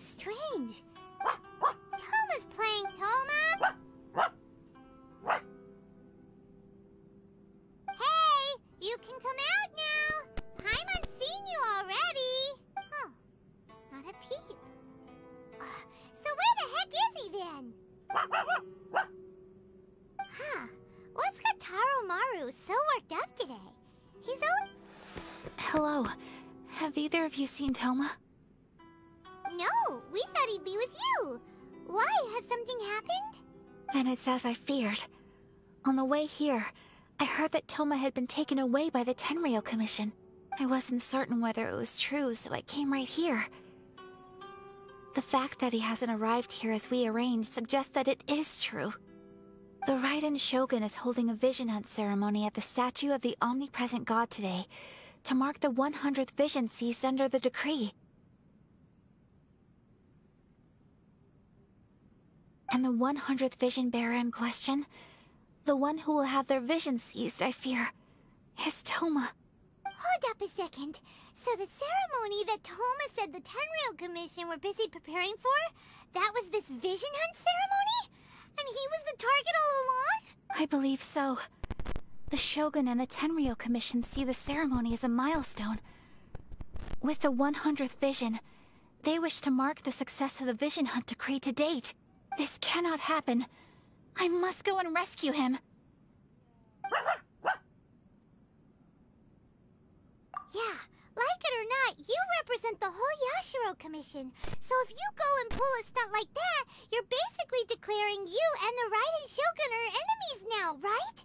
Strange. Has something happened? Then it's as I feared. On the way here, I heard that Thoma had been taken away by the Tenryou Commission. I wasn't certain whether it was true, so I came right here. The fact that he hasn't arrived here as we arranged suggests that it is true. The Raiden Shogun is holding a vision hunt ceremony at the statue of the omnipresent god today to mark the 100th vision seized under the decree. And the 100th vision bearer in question, the one who will have their vision seized, I fear, is Thoma. Hold up a second. So the ceremony that Thoma said the Tenryou Commission were busy preparing for, that was this vision hunt ceremony? And he was the target all along? I believe so. The Shogun and the Tenryou Commission see the ceremony as a milestone. With the 100th vision, they wish to mark the success of the vision hunt decree to date. This cannot happen. I must go and rescue him. Yeah, like it or not, you represent the whole Yashiro Commission. So if you go and pull a stunt like that, you're basically declaring you and the Raiden Shogun are enemies now, right?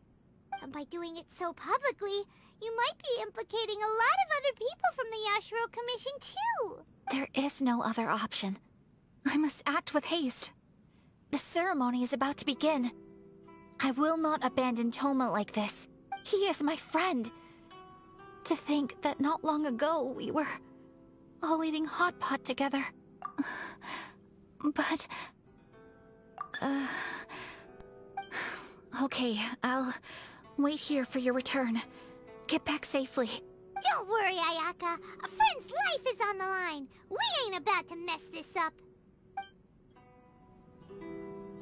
And by doing it so publicly, you might be implicating a lot of other people from the Yashiro Commission too. There is no other option. I must act with haste. The ceremony is about to begin. I will not abandon Thoma like this. He is my friend. To think that not long ago we were all eating hot pot together. But... Uh... Okay, I'll wait here for your return. Get back safely. Don't worry, Ayaka. A friend's life is on the line. We ain't about to mess this up.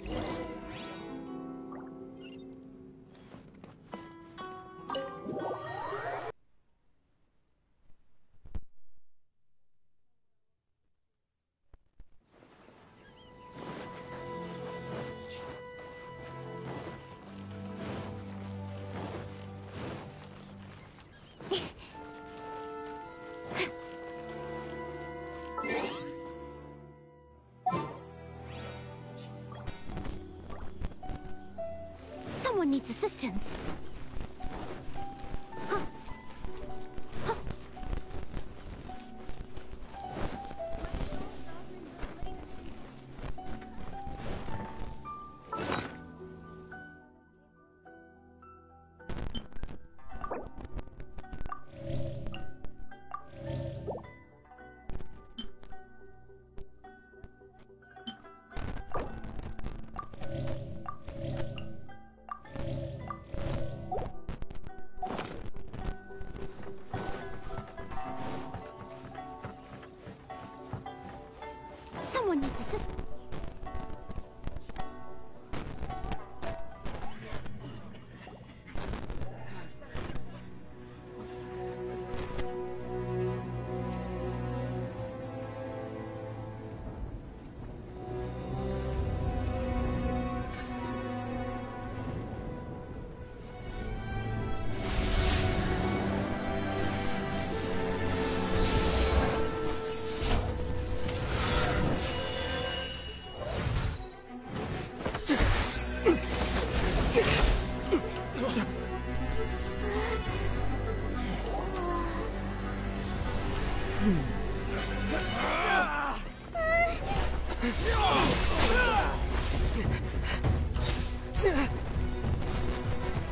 Someone needs assistance.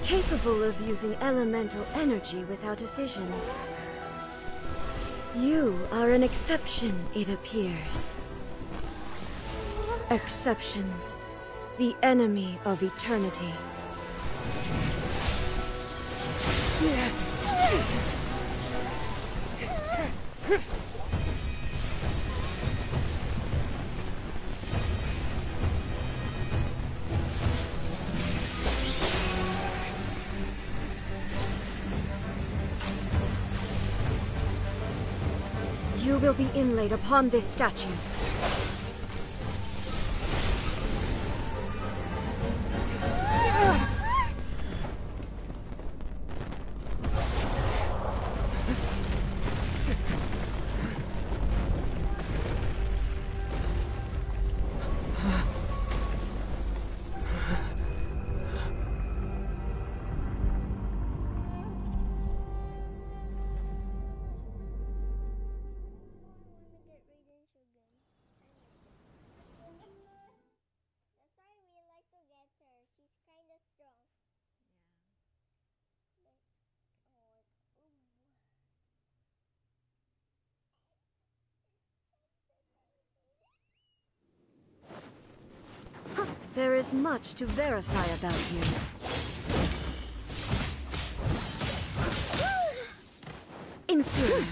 Capable of using elemental energy without a Vision. You are an exception, it appears. Exceptions. The enemy of eternity. Will be inlaid upon this statue. There is much to verify about you. Inferior.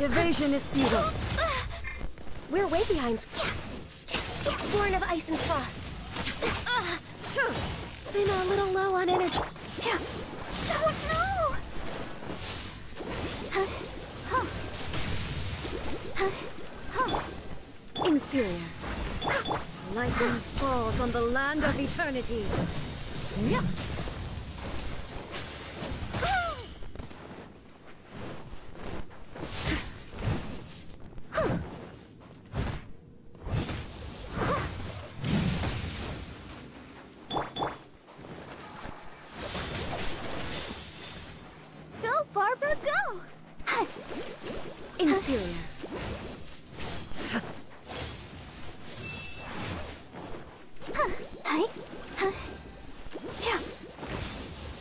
Evasion is futile. We're way behind. Born of ice and frost. Been a little low on energy. Yeah. Oh no! Inferior. Lightning falls on the land of eternity. Go,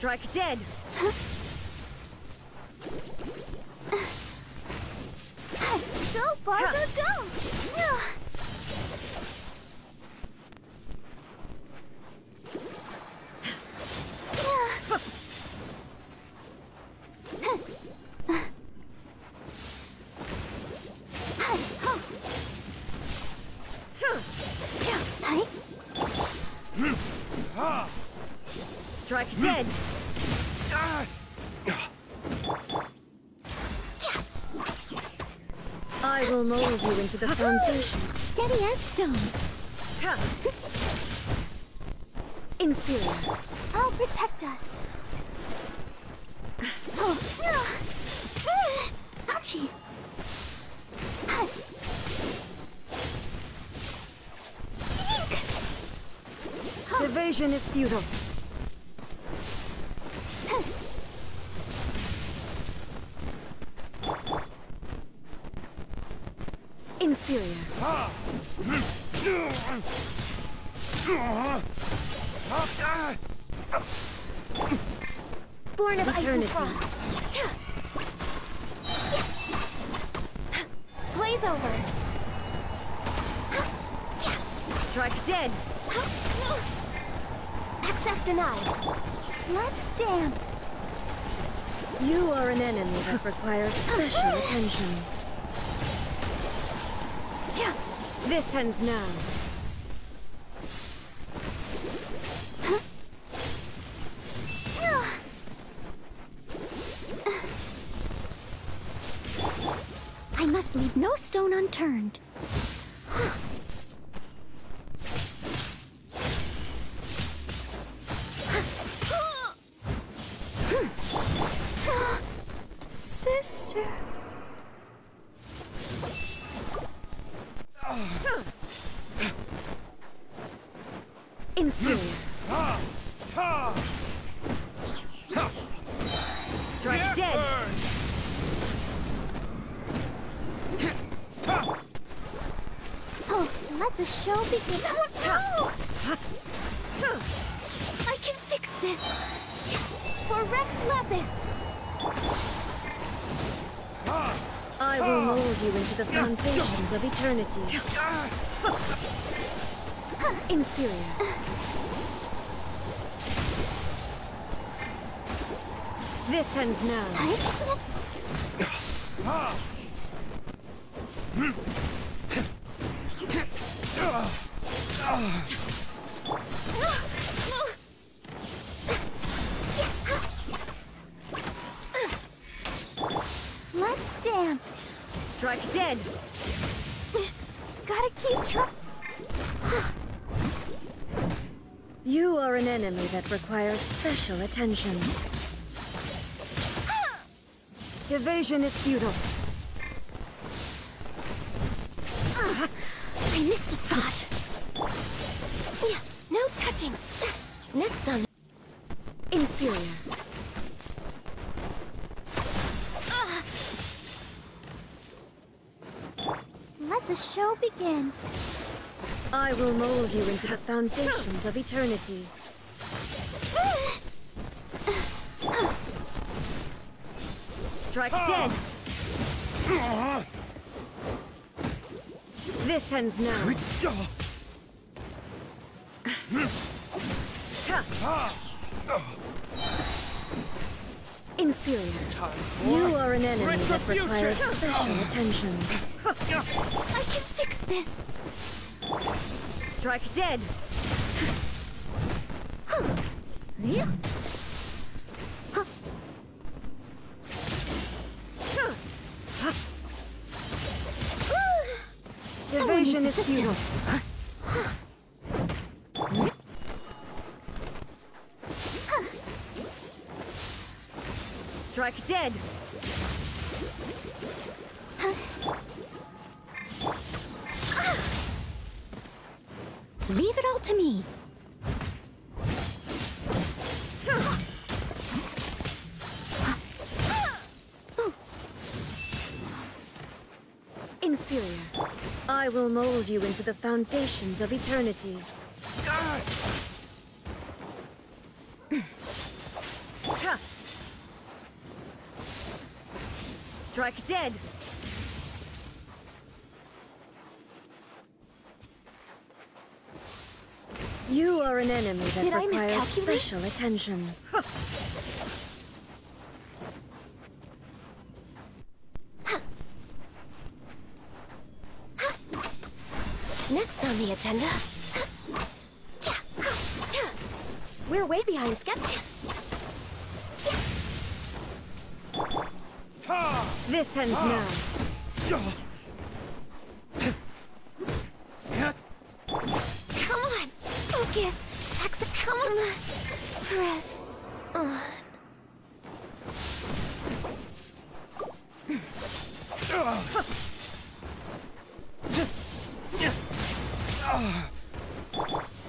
Strike dead. I will mold you into the foundation. Steady as stone. Inferior. I'll protect us. Oh. Ouchie. Evasion is futile. Inferior. Born of ice and frost. Blaze over. Strike dead. Access denied. Let's dance. You are an enemy that requires special attention. This ends now. No stone unturned. The show begin. Oh no! I can fix this. For Rex Lapis. I will mold you into the foundations of eternity. Inferior. This ends now. Let's dance. Strike dead! Gotta keep trying. You are an enemy that requires special attention. Evasion is futile. No touching. Next on. Inferior. Let the show begin. I will mold you into the foundations of eternity. Strike dead! This ends now. Ha! Inferior. You are an enemy that requires special attention. I can fix this. Strike dead! Yeah. Evasion is futile. Dead! Leave it all to me. Inferior. I will mold you into the foundations of eternity. Dead! You are an enemy that Did requires special attention. Next on the agenda. We're way behind schedule. This ends now. Come on, focus. Exit, come on. Press on.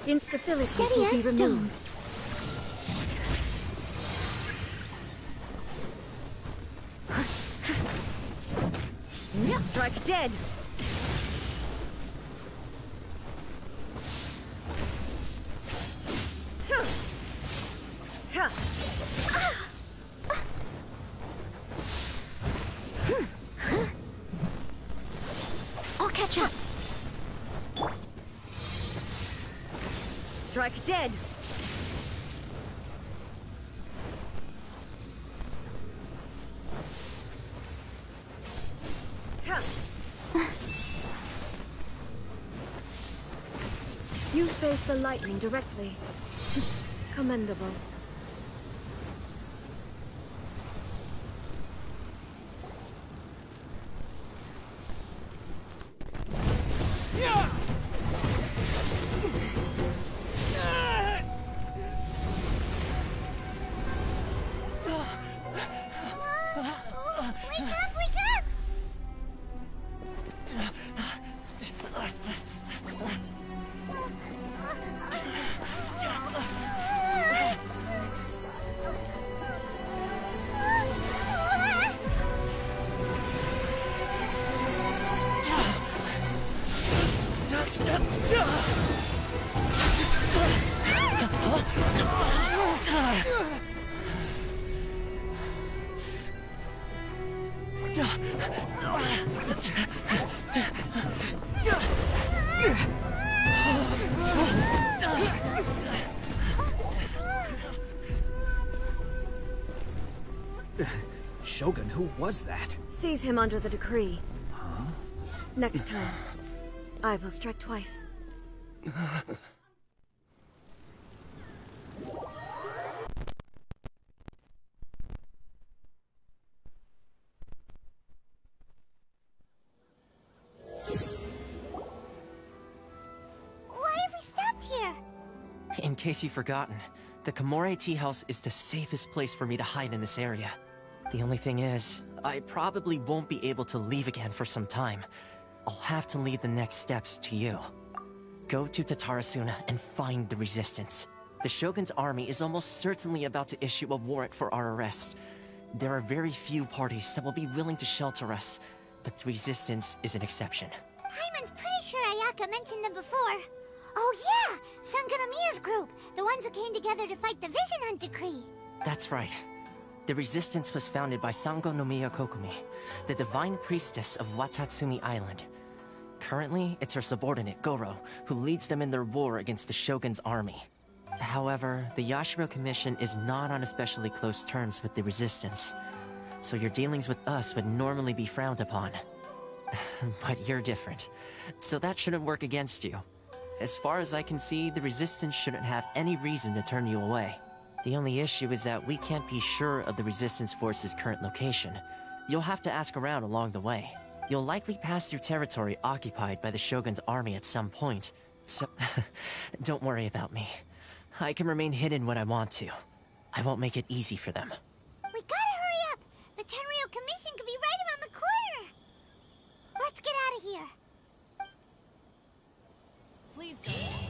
Instability Steady will be removed. Strike dead! I'll catch up. Strike dead! The lightning directly. Commendable. Shogun, who was that? Seize him under the decree. Huh? Next time, I will strike twice. case you've forgotten, the Komore Tea House is the safest place for me to hide in this area. The only thing is, I probably won't be able to leave again for some time. I'll have to leave the next steps to you. Go to Tatarasuna and find the Resistance. The Shogun's army is almost certainly about to issue a warrant for our arrest. There are very few parties that will be willing to shelter us, but the Resistance is an exception. Paimon's pretty sure Ayaka mentioned them before. Oh yeah! Sangonomiya's group! The ones who came together to fight the Vision Hunt Decree! That's right. The Resistance was founded by Sangonomiya Kokomi, the Divine Priestess of Watatsumi Island. Currently, it's her subordinate, Goro, who leads them in their war against the Shogun's army. However, the Yashiro Commission is not on especially close terms with the Resistance, so your dealings with us would normally be frowned upon. but you're different, so that shouldn't work against you. As far as I can see, the Resistance shouldn't have any reason to turn you away. The only issue is that we can't be sure of the Resistance Force's current location. You'll have to ask around along the way. You'll likely pass through territory occupied by the Shogun's army at some point, so don't worry about me. I can remain hidden when I want to. I won't make it easy for them. Yeah.